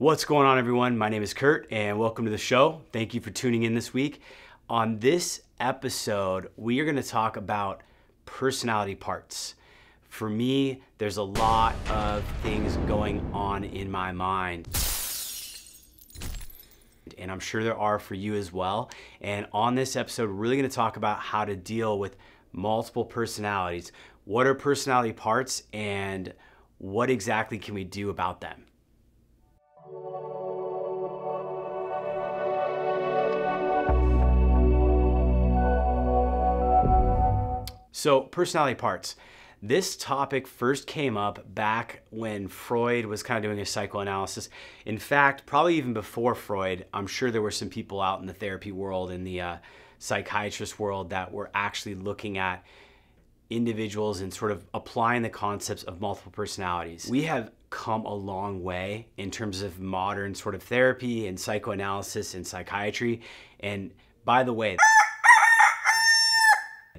What's going on, everyone? My name is Kurt, and welcome to the show. Thank you for tuning in this week. On this episode, we are going to talk about personality parts. For me, there's a lot of things going on in my mind. And I'm sure there are for you as well. And on this episode, we're really going to talk about how to deal with multiple personalities. What are personality parts, and what exactly can we do about them? So, personality parts. This topic first came up back when Freud was kind of doing his psychoanalysis. In fact, probably even before Freud, I'm sure there were some people out in the therapy world, in the uh, psychiatrist world, that were actually looking at individuals and sort of applying the concepts of multiple personalities. We have come a long way in terms of modern sort of therapy and psychoanalysis and psychiatry. And by the way,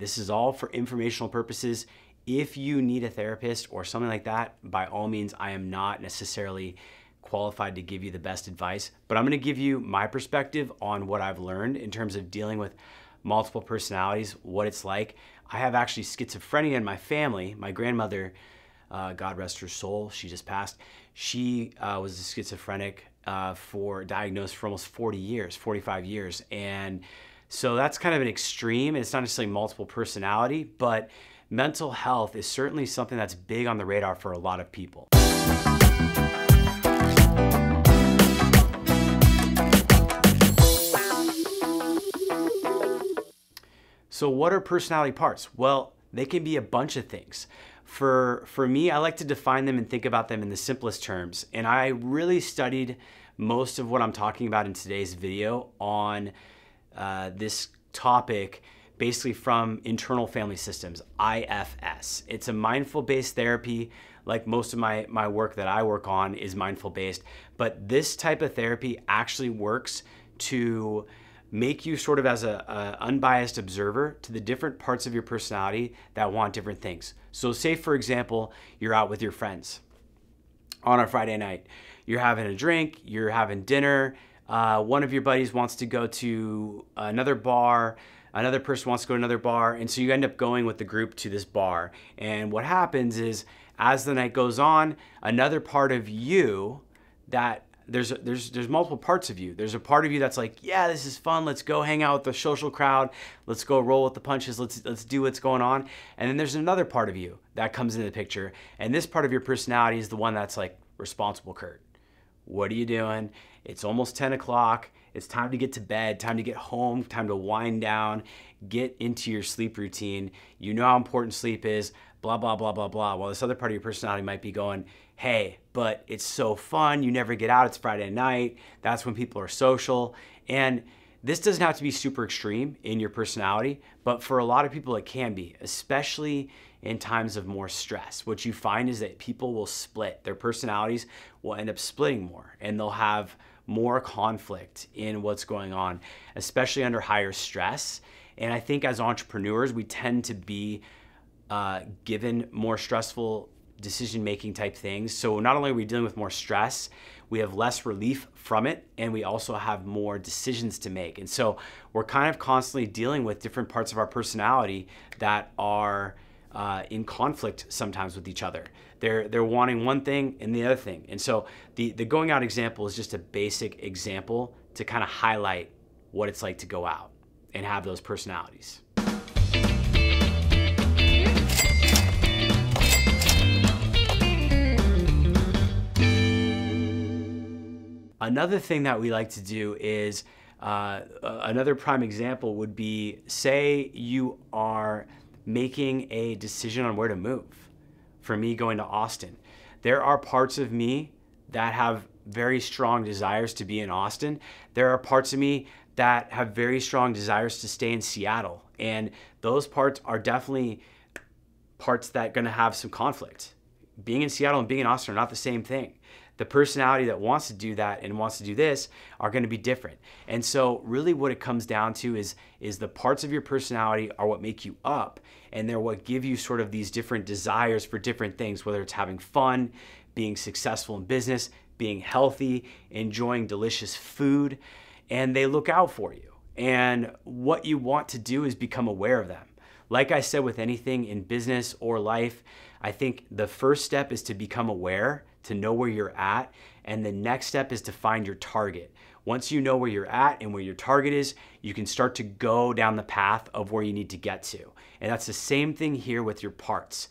this is all for informational purposes. If you need a therapist or something like that, by all means, I am not necessarily qualified to give you the best advice, but I'm gonna give you my perspective on what I've learned in terms of dealing with multiple personalities, what it's like. I have actually schizophrenia in my family. My grandmother, uh, God rest her soul, she just passed. She uh, was a schizophrenic uh, for diagnosed for almost 40 years, 45 years, and so that's kind of an extreme. It's not necessarily multiple personality, but mental health is certainly something that's big on the radar for a lot of people. So what are personality parts? Well, they can be a bunch of things. For, for me, I like to define them and think about them in the simplest terms. And I really studied most of what I'm talking about in today's video on uh, this topic basically from internal family systems, IFS. It's a mindful based therapy. Like most of my, my work that I work on is mindful based, but this type of therapy actually works to make you sort of as a, a, unbiased observer to the different parts of your personality that want different things. So say for example, you're out with your friends on a Friday night. You're having a drink, you're having dinner, uh, one of your buddies wants to go to another bar, another person wants to go to another bar, and so you end up going with the group to this bar. And what happens is, as the night goes on, another part of you that there's there's there's multiple parts of you. There's a part of you that's like, yeah, this is fun. Let's go hang out with the social crowd. Let's go roll with the punches. Let's let's do what's going on. And then there's another part of you that comes into the picture. And this part of your personality is the one that's like responsible, Kurt. What are you doing? It's almost 10 o'clock. It's time to get to bed, time to get home, time to wind down, get into your sleep routine. You know how important sleep is, blah, blah, blah, blah, blah. While this other part of your personality might be going, hey, but it's so fun. You never get out. It's Friday night. That's when people are social. And this doesn't have to be super extreme in your personality, but for a lot of people, it can be, especially in times of more stress. What you find is that people will split. Their personalities will end up splitting more and they'll have more conflict in what's going on, especially under higher stress. And I think as entrepreneurs, we tend to be uh, given more stressful decision making type things. So not only are we dealing with more stress, we have less relief from it, and we also have more decisions to make. And so we're kind of constantly dealing with different parts of our personality that are uh, in conflict sometimes with each other. They're they're wanting one thing and the other thing. And so the the going out example is just a basic example to kind of highlight what it's like to go out and have those personalities. Another thing that we like to do is uh, another prime example would be say you are making a decision on where to move. For me, going to Austin, there are parts of me that have very strong desires to be in Austin. There are parts of me that have very strong desires to stay in Seattle. And those parts are definitely parts that are going to have some conflict. Being in Seattle and being in Austin are not the same thing the personality that wants to do that and wants to do this are going to be different. And so really what it comes down to is is the parts of your personality are what make you up and they're what give you sort of these different desires for different things whether it's having fun, being successful in business, being healthy, enjoying delicious food, and they look out for you. And what you want to do is become aware of them. Like I said with anything in business or life, I think the first step is to become aware, to know where you're at, and the next step is to find your target. Once you know where you're at and where your target is, you can start to go down the path of where you need to get to. And that's the same thing here with your parts.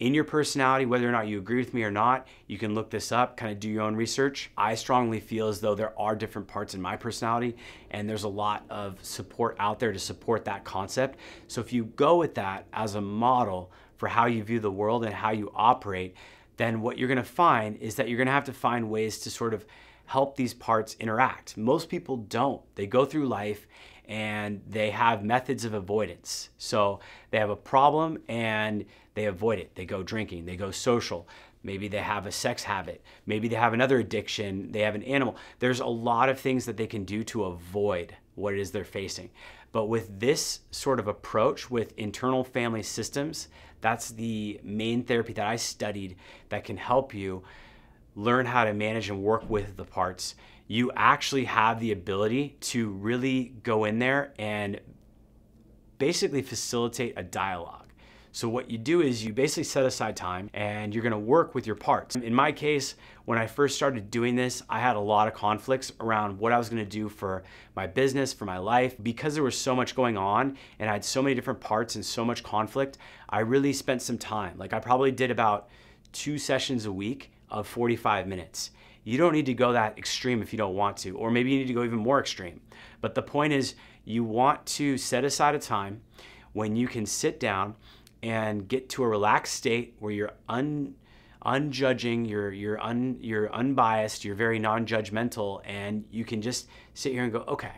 In your personality, whether or not you agree with me or not, you can look this up, kind of do your own research. I strongly feel as though there are different parts in my personality, and there's a lot of support out there to support that concept. So if you go with that as a model for how you view the world and how you operate, then what you're gonna find is that you're gonna have to find ways to sort of help these parts interact. Most people don't. They go through life and they have methods of avoidance. So they have a problem and they avoid it. They go drinking, they go social. Maybe they have a sex habit. Maybe they have another addiction. They have an animal. There's a lot of things that they can do to avoid what it is they're facing. But with this sort of approach with internal family systems, that's the main therapy that I studied that can help you learn how to manage and work with the parts, you actually have the ability to really go in there and basically facilitate a dialogue. So what you do is you basically set aside time and you're gonna work with your parts. In my case, when I first started doing this, I had a lot of conflicts around what I was gonna do for my business, for my life. Because there was so much going on and I had so many different parts and so much conflict, I really spent some time. Like I probably did about two sessions a week of 45 minutes. You don't need to go that extreme if you don't want to, or maybe you need to go even more extreme. But the point is, you want to set aside a time when you can sit down and get to a relaxed state where you're un, unjudging, you're you're un, you're unbiased, you're very non-judgmental, and you can just sit here and go, okay,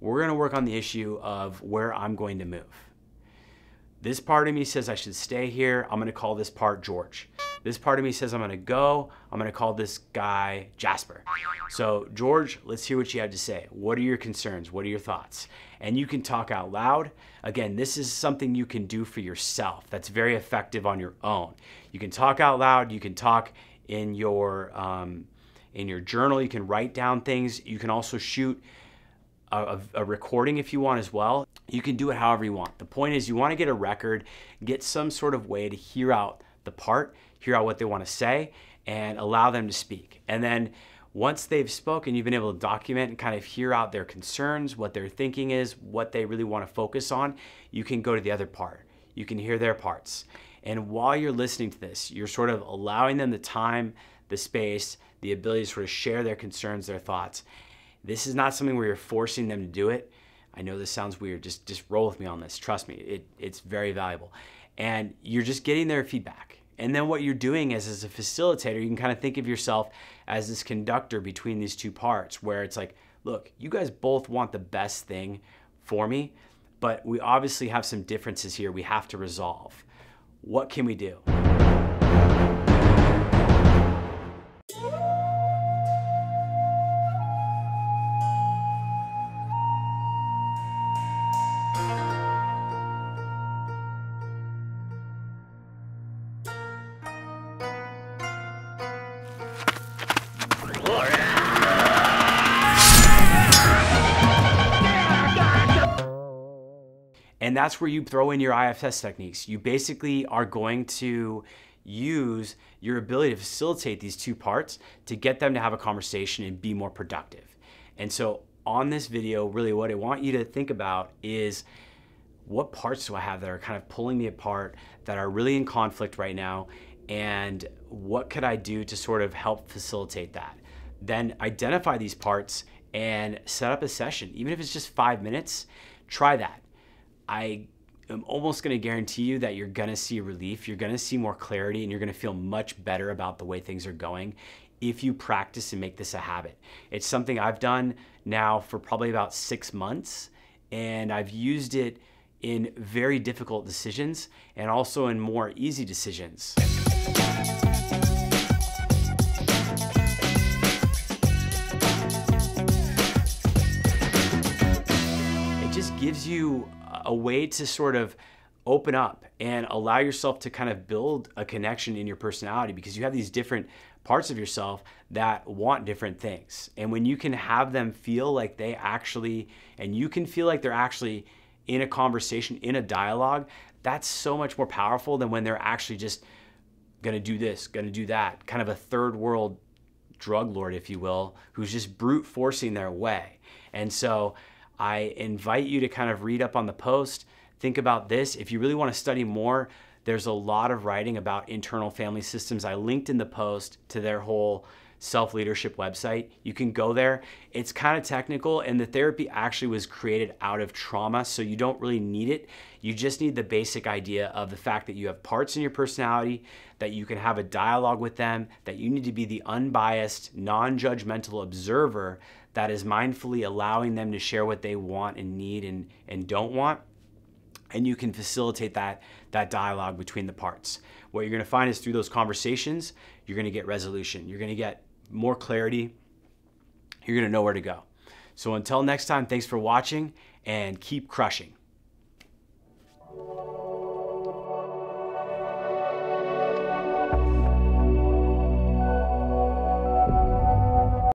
we're going to work on the issue of where I'm going to move. This part of me says I should stay here. I'm going to call this part George. This part of me says I'm gonna go. I'm gonna call this guy Jasper. So, George, let's hear what you have to say. What are your concerns? What are your thoughts? And you can talk out loud. Again, this is something you can do for yourself that's very effective on your own. You can talk out loud. You can talk in your um, in your journal. You can write down things. You can also shoot a, a, recording if you want as well. You can do it however you want. The point is, you want to get a record, get some sort of way to hear out the part hear out what they want to say, and allow them to speak. And then once they've spoken, you've been able to document and kind of hear out their concerns, what their thinking is, what they really want to focus on. You can go to the other part. You can hear their parts. And while you're listening to this, you're sort of allowing them the time, the space, the ability to sort of share their concerns, their thoughts. This is not something where you're forcing them to do it. I know this sounds weird. Just just roll with me on this. Trust me, it, it's very valuable. And you're just getting their feedback. And then what you're doing is, as a facilitator, you can kind of think of yourself as this conductor between these two parts where it's like, look, you guys both want the best thing for me, but we obviously have some differences here we have to resolve. What can we do? And that's where you throw in your IFS techniques. You basically are going to use your ability to facilitate these two parts to get them to have a conversation and be more productive. And so on this video, really what I want you to think about is what parts do I have that are kind of pulling me apart, that are really in conflict right now, and what could I do to sort of help facilitate that? Then identify these parts and set up a session. Even if it's just five minutes, try that. I am almost going to guarantee you that you're going to see relief, you're going to see more clarity, and you're going to feel much better about the way things are going if you practice and make this a habit. It's something I've done now for probably about six months, and I've used it in very difficult decisions and also in more easy decisions. Gives you a way to sort of open up and allow yourself to kind of build a connection in your personality because you have these different parts of yourself that want different things. And when you can have them feel like they actually, and you can feel like they're actually in a conversation, in a dialogue, that's so much more powerful than when they're actually just gonna do this, gonna do that, kind of a third world drug lord, if you will, who's just brute forcing their way. And so I invite you to kind of read up on the post, think about this. If you really wanna study more, there's a lot of writing about internal family systems. I linked in the post to their whole self leadership website. You can go there. It's kind of technical, and the therapy actually was created out of trauma, so you don't really need it. You just need the basic idea of the fact that you have parts in your personality, that you can have a dialogue with them, that you need to be the unbiased, non judgmental observer that is mindfully allowing them to share what they want and need and, and don't want and you can facilitate that that dialogue between the parts. What you're going to find is through those conversations, you're going to get resolution. You're going to get more clarity. You're going to know where to go. So until next time, thanks for watching and keep crushing.